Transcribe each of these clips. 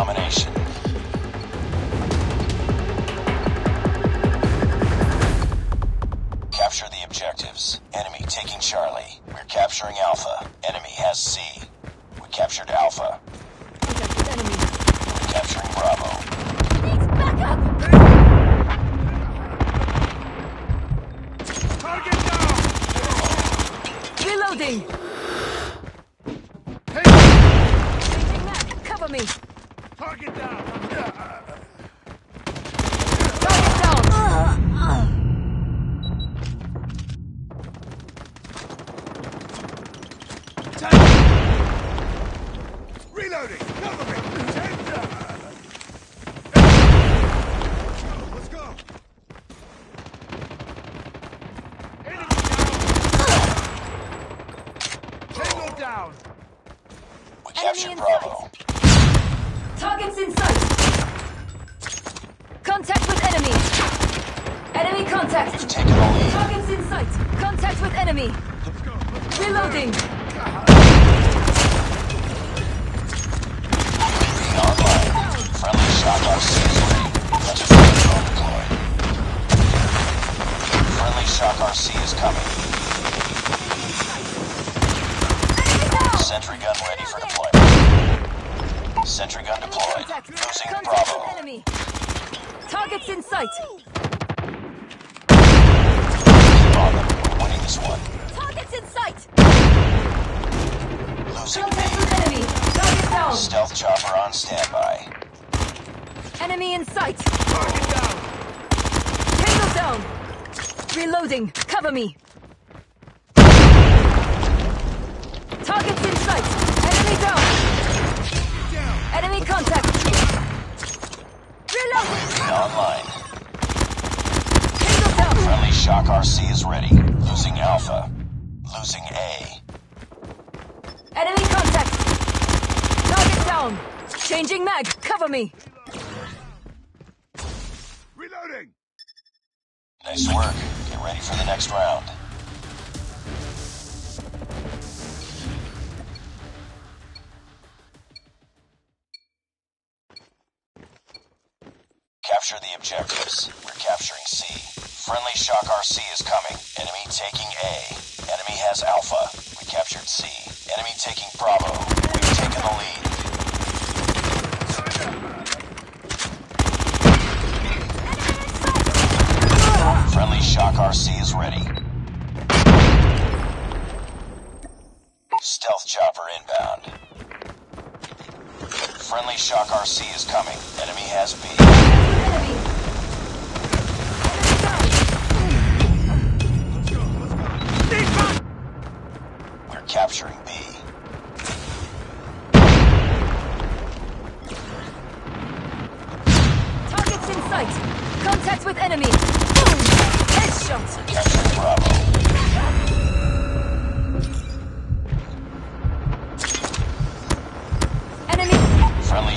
Domination. Capture the objectives. Enemy taking Charlie. We're capturing Alpha. Enemy has C. We captured Alpha. Enemy. We're capturing Bravo. Reloading! Hey! Cover me! Target down! Target down. Reloading! Cover me! Tender! Let's go! Enemy down! Tango down! We Enemy captured in Bravo. Targets in sight. Contact with enemy. Enemy contact. Targets in sight. Contact with enemy. Reloading. Friendly shock RC is coming. Sentry gun ready for deployment. Sentry gun deployed. Contact. Losing Contact Bravo. enemy. Targets in sight. Them. We're winning this one. Targets in sight. Losing Contact B. enemy. Target down. Stealth chopper on standby. Enemy in sight. Target down! Tango down. Reloading. Cover me. Targets in sight. Enemy down. Down! Enemy contact. Reloading. Online. Tango down. Friendly shock RC is ready. Losing Alpha. Losing A. Enemy contact. Target down. Changing mag. Cover me. Reloading! Nice work. Get ready for the next round. Capture the objectives. We're capturing C. Friendly shock RC is coming. Enemy taking A. Enemy has Alpha. We captured C. Enemy taking Bravo. We've taken the lead. Friendly shock RC is ready. Stealth chopper inbound. Friendly shock RC is coming. Enemy has B. Enemy. Let's go! Let's go! Sneak back! We're capturing B. Targets in sight. Contact with enemy. Boom. Headshot. Capturing Bravo.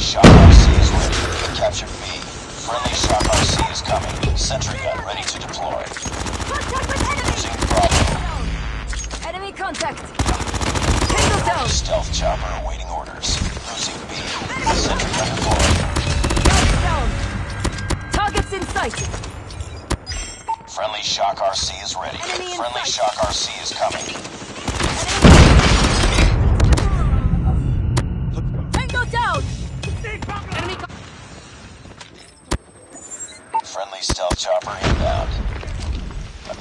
Shock RC is ready. We captured B. Friendly shock RC is coming. Sentry gun ready to deploy. Contact with enemy. Losing Bravo. Enemy contact. Tango down. Stealth chopper awaiting orders. Losing B. Sentry gun deployed. Target down. Targets in sight. Friendly shock RC is ready. Enemy Friendly shock RC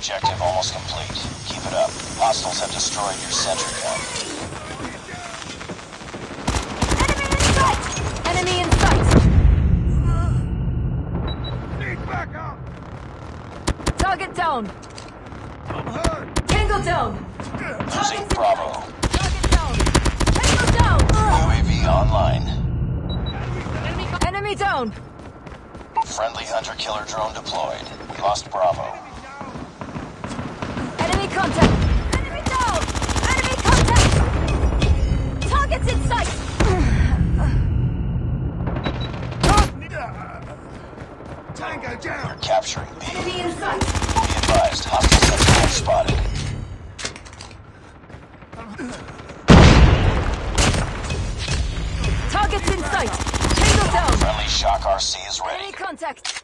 Objective almost complete. Keep it up. Hostiles have destroyed your sentry gun. Enemy in sight. Enemy in Sneak back up! Target down. I'm hurt! Tango down. Losing Bravo. Target down. Tango down. UAV online. Enemy down. Friendly hunter killer drone deployed. We lost Bravo. Enemy contact. Enemy down. Enemy contact. Targets in sight. Tango down! We're capturing B. Enemy in sight. Be advised, hostile sentry spotted. Targets in sight. Tango down. Friendly shock RC is ready. Enemy contact.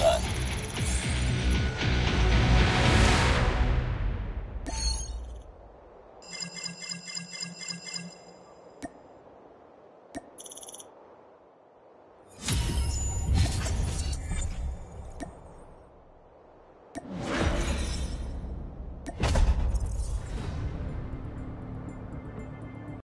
Done.